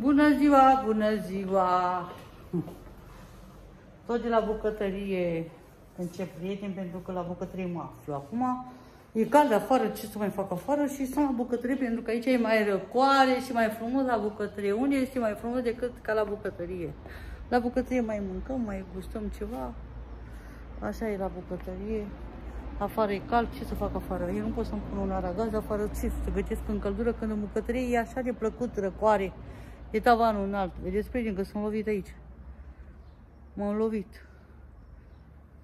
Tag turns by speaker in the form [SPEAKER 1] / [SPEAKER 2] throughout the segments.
[SPEAKER 1] Bună ziua, bună ziua! Tot de la bucătărie încep prieteni pentru că la bucătărie mă aflu. Acum e cald afară, ce să mai fac afară și sunt la bucătărie pentru că aici e mai răcoare și mai frumos la bucătărie. Unde este mai frumos decât ca la bucătărie? La bucătărie mai mâncăm, mai gustăm ceva. Așa e la bucătărie. Afară e cald, ce să fac afară? Eu nu pot să-mi pun un aragaz afară, ce să gătesc în căldură când în bucătărie e așa de plăcut răcoare. E tavanul înalt. Vedeți, prieteni, că sunt lovit aici. M-am lovit.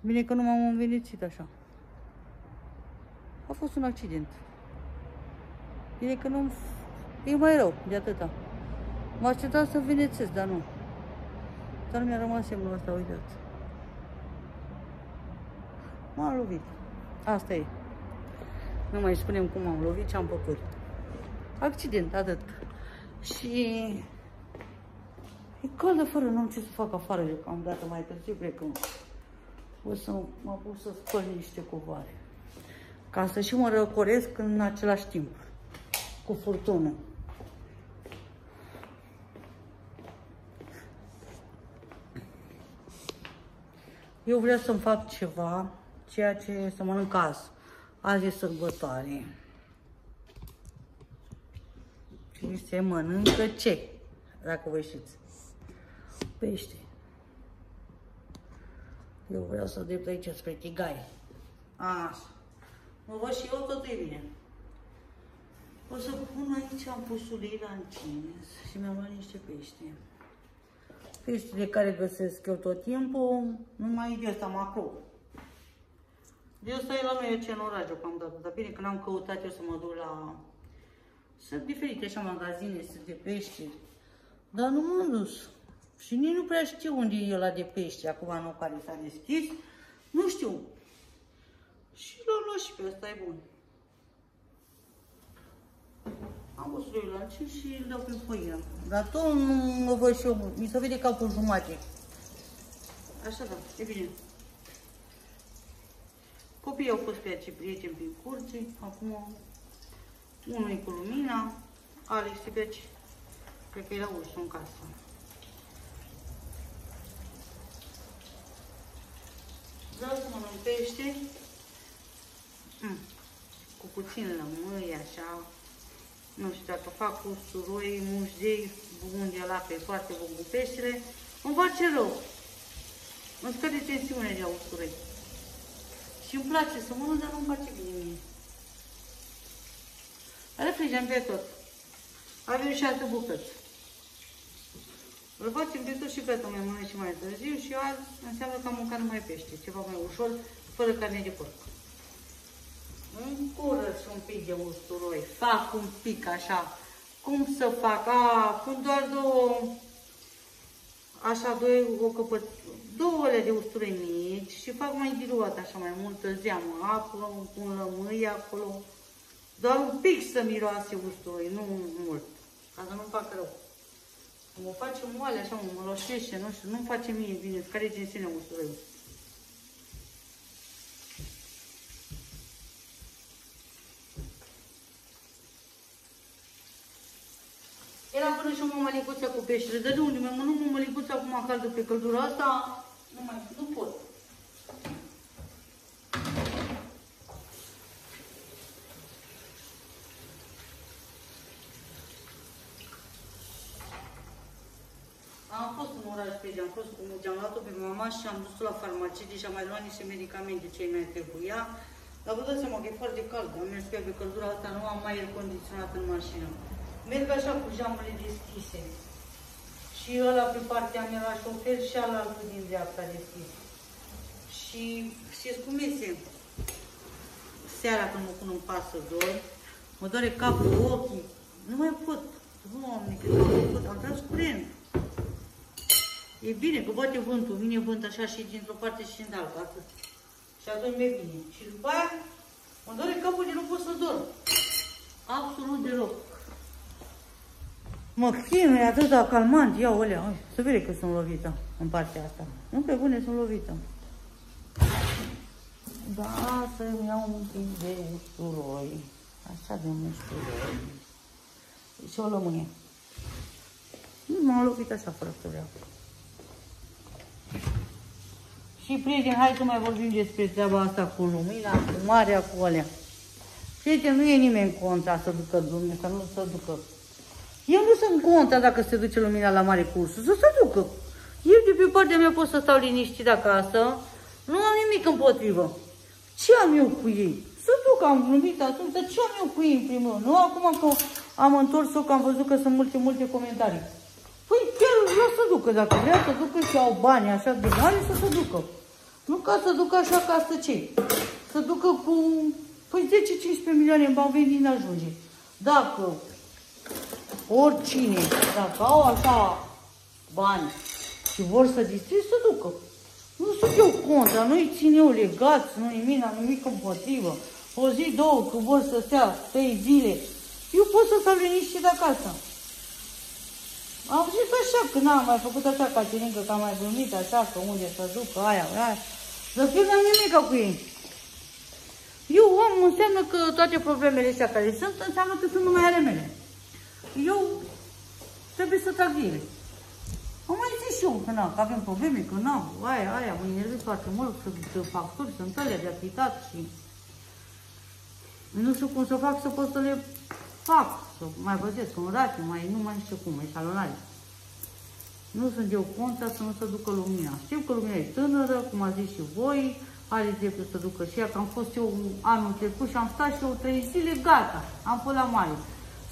[SPEAKER 1] Bine că nu m-am învenețit așa. A fost un accident. Bine că nu... E mai rău de atâta. M-a așteptat să învenețesc, dar nu. Dar mi-a rămas semnul ăsta, uitați. M-am lovit. Asta e. Nu mai spunem cum am lovit, ce am făcut. Accident, atât. Și e cald afară, nu am ce să fac afară deocamdată, mai târziu plecăm. O să mă pun să spăl niște covoare. Ca să și mă răcoresc în același timp. Cu furtună. Eu vreau să-mi fac ceva, ceea ce să mănânc azi. Azi e sărbătoare. Și se mănâncă ce? Dacă vă știți. Pește. Eu vreau să drept aici spre Tigai. Așa. Mă văd și eu, totul e bine. O să pun aici, am pus ulei la încins și mi-am luat niște pește. Peștele care găsesc eu tot timpul, numai de ăsta macro. De ăsta e la noi ce în oraș deocamdată, dar bine că n-am căutat eu să mă duc la... Sunt diferite așa magazine, sunt de pește, dar nu m-am dus. Și nici nu prea știu unde e ăla de pește, acum nu care s-a deschis. Nu știu. Și l-am luat și pe ăsta, e bun. Am pus lui la și îl dau pe făină. Dar tot nu mă văd și eu, mi se vede capul jumate. Așa da, e bine. Copiii au fost pe aici prieteni prin curte, acum unul e cu lumina, Alex e pe aici, cred că e la ursul în casă. Vreau să mănânc pește mm. cu puțin lămâi, așa. Nu știu dacă fac usturoi, mușdei, unde la pe foarte bun cu peștele, îmi face rău. Îmi scade tensiunea de usturoi. Și îmi place să mănânc, dar nu-mi face bine mie. Refrigem pe tot. Avem și alte bucăți. Îl facem pe tot și pe mai mână și mai târziu și azi înseamnă că am mâncat numai pește, ceva mai ușor, fără carne de porc. Încurăț un pic de usturoi, fac un pic așa. Cum să fac? A, pun doar două, așa, doi, o căpăt, două ole de usturoi mici și fac mai diluat așa, mai multă zeamă apă, pun lămâi acolo. Doar un pic să miroase usturoi, nu mult, ca să nu fac rău. Mă face moale așa, mă loșește, nu știu, nu-mi face mie bine, care din sine usturoiul. Era până și o mămălicuță cu peștele. De unde mi-am mănânc mămălicuța acum caldă pe căldura asta? Nu mai, nu pot. Am fost în oraș pe am fost cu am luat-o pe mama și am dus la farmacie și am mai luat niște medicamente ce mai trebuia. Dar vă dați seama că e foarte cald, am mers pe căldura asta, nu am mai aer condiționat în mașină. Merg așa cu geamurile deschise. Și ăla pe partea mea la șofer și alaltul din dreapta deschis. Și știți cum este? Seara când mă pun în pasă dor, mă doare capul, ochii, nu mai pot. Doamne, cât am făcut, am tras curent. E bine că bate vântul, vine vânt așa și dintr-o parte și din alta, atât. Și atunci mi-e bine. Și după aia mă doare capul de nu pot să dorm. Absolut deloc. Mă chinui atâta calmant, ia olea, să vede că sunt lovită în partea asta. Nu pe bune sunt lovită. Da, să-mi iau un pic de usturoi. Așa de usturoi. Și o lămâie. Nu m-am lovit așa fără să vreau. Și prieteni, hai să mai vorbim despre treaba asta cu lumina, cu marea, cu alea. Prieteni, nu e nimeni contra să ducă Dumnezeu, să nu să ducă. Eu nu sunt contra dacă se duce lumina la mare cursul, să se ducă. Eu de pe partea mea pot să stau liniștit acasă, nu am nimic împotrivă. Ce am eu cu ei? Să duc, am glumit atunci, dar ce am eu cu ei în primul rând? Nu acum că am întors-o, că am văzut că sunt multe, multe comentarii. Păi chiar vreau să ducă, dacă vrea să ducă și au bani așa de mari, să se ducă. Nu ca să ducă așa ca să ce? Să ducă cu păi 10-15 milioane în bani din ajunge. Dacă oricine, dacă au așa bani și vor să distrug, să ducă. Nu sunt eu contra, nu-i țin eu legați, nu-i mina, nimic împotrivă. O zi, două, că vor să stea trei zile, eu pot să stau liniștit acasă. Am zis așa, că n-am mai făcut așa ca Cirincă, că am mai glumit așa, că unde să ducă aia, aia. Dar eu n-am nimic cu ei. Eu om înseamnă că toate problemele astea care sunt, înseamnă că sunt numai ale mele. Eu trebuie să trag ele. Am mai zis și eu că, na, că avem probleme, că nu, aia, aia, mă enervez foarte mult, sunt facturi, sunt alea de aplicat și nu știu cum să fac să pot să le fac, să mai văzesc un rate, mai nu mai știu cum, eșalonare. Nu sunt eu contra să nu se ducă lumina. Știu că lumina e tânără, cum a zis și voi, are dreptul să ducă și ea, că am fost eu anul trecut și am stat și eu trei zile, gata, am fost la mare.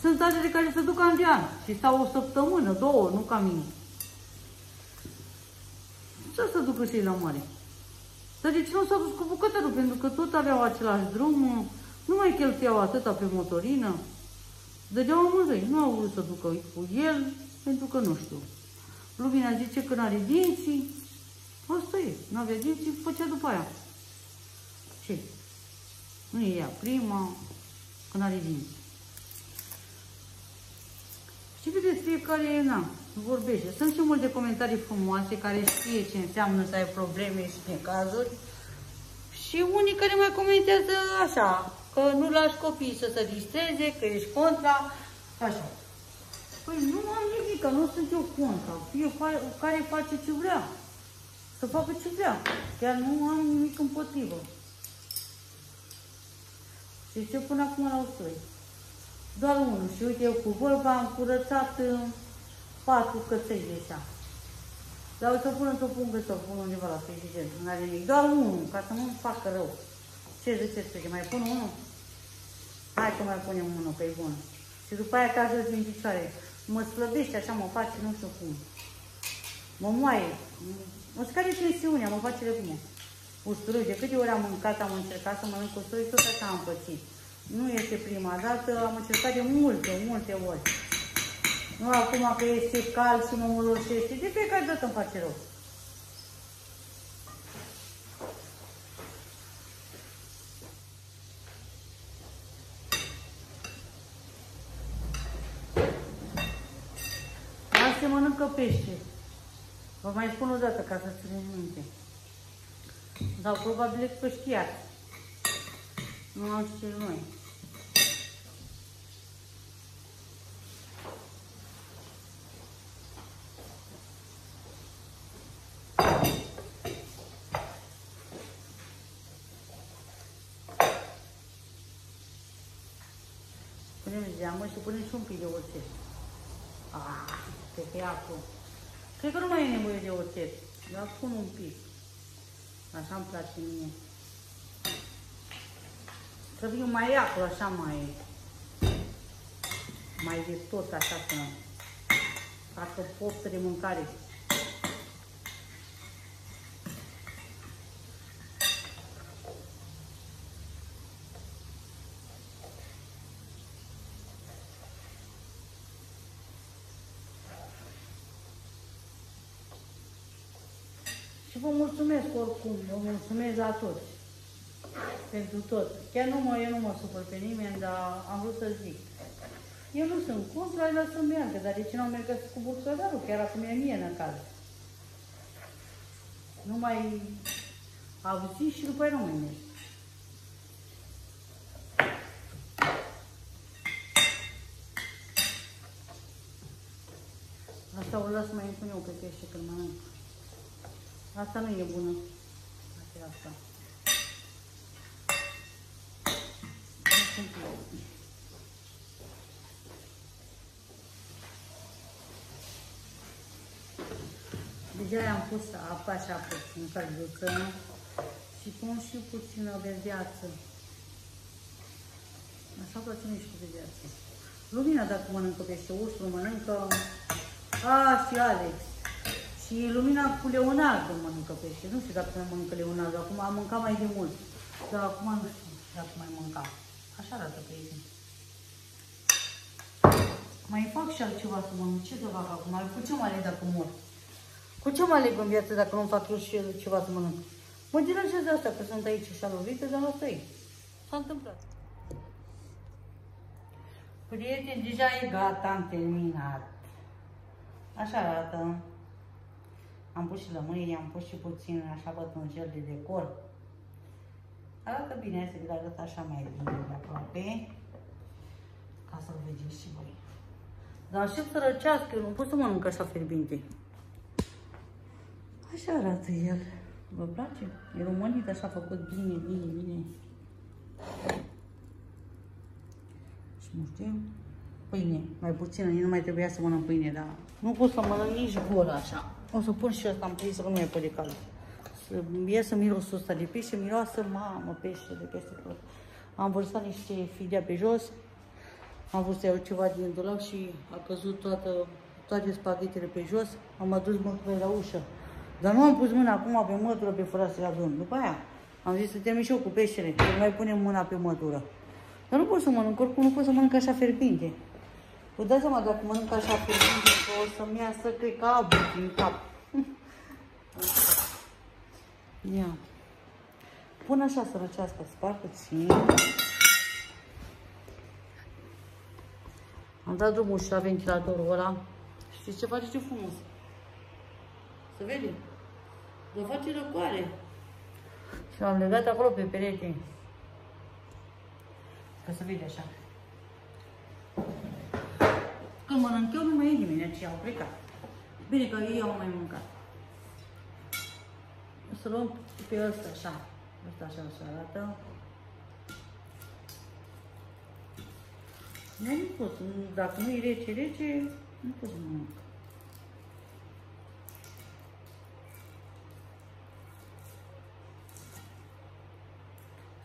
[SPEAKER 1] Sunt altele care se duc an de an și stau o săptămână, două, nu ca mine. Ce să ducă și la mare? Dar de ce nu s-a dus cu bucătărul? Pentru că tot aveau același drum, nu mai cheltuiau atâta pe motorină. Dădeau amândoi. Nu au vrut să ducă cu el, pentru că nu știu. Lumina zice că n-are dinții. Asta e. Nu avea dinții, făcea după aia. Ce? Nu e ea prima, că n-are dinții. Și vedeți, fiecare, na, vorbește. Sunt și multe comentarii frumoase care știe ce înseamnă să ai probleme și necazuri. Și unii care mai comentează așa, că nu lași copiii să se distreze, că ești contra, așa. Păi nu am nimic, că nu sunt eu contra. Fiecare face ce vrea. Să facă ce vrea. Chiar nu am nimic împotrivă. Și ce până acum la usoi? Doar unul. Și uite, eu cu vorba am curățat uh, patru căței de așa. Dar o să pun într-o pungă să o pun undeva la frigident. Nu are nimic. Doar unul, ca să nu-mi facă rău. Ce ziceți că mai pun unul? Hai că mai punem unul, că e bun. Și după aia ca jos din picioare. Mă slăbește așa, mă face nu știu cum. Mă moaie. Mă scade tensiunea, mă face de cum. Usturoi, de câte ori am mâncat, am încercat să mănânc usturoi, tot așa am pățit. Nu este prima dată, am încercat de multe, multe ori. Nu acum că este cald și mă molosește, de fiecare dată îmi face rău. se mănâncă pește. Vă mai spun o dată ca să țineți minte. Dar probabil că știați. Nu am știut noi. Punem zeamă și punem și un pic de oțet. Ah pe acru. Cred că nu mai e nevoie de oțet, dar pun un pic. Așa îmi place mie. Să fiu mai acru, așa mai, mai de tot, așa să facă poftă de mâncare. Vă mulțumesc oricum, vă mulțumesc la toți. Pentru tot. Chiar nu mă, eu nu mă supăr pe nimeni, dar am vrut să zic. Eu nu sunt contra, îi să meargă, dar de ce nu am mers cu burcădarul? Chiar acum e mie în caz. Nu mai auzi și după aia nu mai merg. Asta o las mai pun eu pe pește când mănânc. Asta nu e bună. Asta e asta. Deja am pus apă așa puțin călduță și pun și puțină verdeață. Așa place și cu verdeață. Lumina dacă mănâncă pește ușul, mănâncă... A, și Alex. Și Lumina cu Leonardo mănâncă pește. Nu știu dacă mai mănâncă Leonardo. Acum am mâncat mai de mult. Dar acum nu știu dacă mai mânca. Așa arată pește. Mai fac și altceva să mănânc. Ce să fac acum? Cu ce mă aleg dacă mor? Cu ce mă aleg în viață dacă nu fac eu și ceva să mănânc? Mă deranjez de asta că sunt aici și lovită, dar asta e. S-a întâmplat. Prieteni, deja e gata, am terminat. Așa arată. Am pus și lămâie, am pus și puțin așa gel de decor. Arată bine, să arată așa mai bine de aproape. Ca să-l vedeți și voi. Dar aștept să răcească, nu pot să mănânc așa fierbinte. Așa arată el. Vă place? E românit așa făcut bine, bine, bine. Și nu știu, pâine, mai puțină, nu mai trebuia să mănânc pâine, dar nu pot să mănânc nici gură așa. O să pun și ăsta în plin să nu mai pe cald. Să iasă mirosul ăsta de pește, miroasă, mamă, pește de peste tot. Am vărsat niște fidea pe jos, am vrut să iau ceva din dulap și a căzut toată, toate spaghetele pe jos, am adus măturile la ușă. Dar nu am pus mâna acum pe mătură pe fără să-i adun. După aia am zis să termin și eu cu peștele, că mai punem mâna pe mătură. Dar nu pot să mănânc, oricum nu pot să mănânc așa fierbinte. Vă dați seama dacă mănânc așa fierbinte, că o să-mi iasă, cred că abu din cap. Ia. Pun așa să răcească, spar puțin. Am dat drumul și la ventilatorul ăla. Știți ce face ce frumos? Să vedem. Vă face răcoare. Și am legat acolo pe perete. Ca să vede așa. Când mănânc eu, nu mai e nimeni, ci au plecat. Bine că ei au mai mâncat. O să luăm pe ăsta așa. Ăsta așa o să arată. Nu, nu pot. Dacă nu e rece, rece, nu pot să mănânc.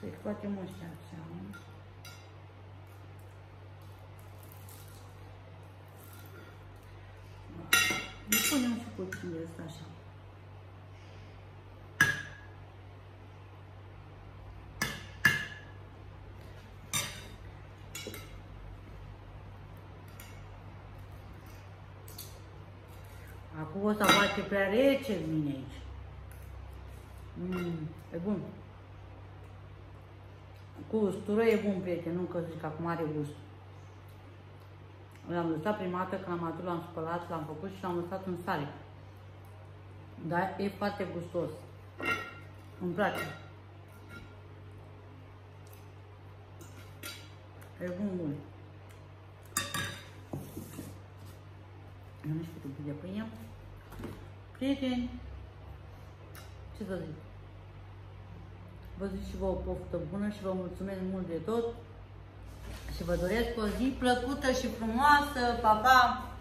[SPEAKER 1] Să-i scoatem ăștia așa. Îi punem și puțin de asta așa. Acum o să face prea rece mine aici. Mm, e bun. Cu ustură e bun, prieten, nu că zic că acum are gust. L-am lăsat prima dată când am adus, l-am spălat, l-am făcut și l-am lăsat în sare. Dar e foarte gustos. Îmi place. E bun, bun. Nu știu cât de pâine. Prieteni, ce să zic? Vă zic și vă o poftă bună și vă mulțumesc mult de tot. Și vă doresc o zi plăcută și frumoasă. Pa, pa!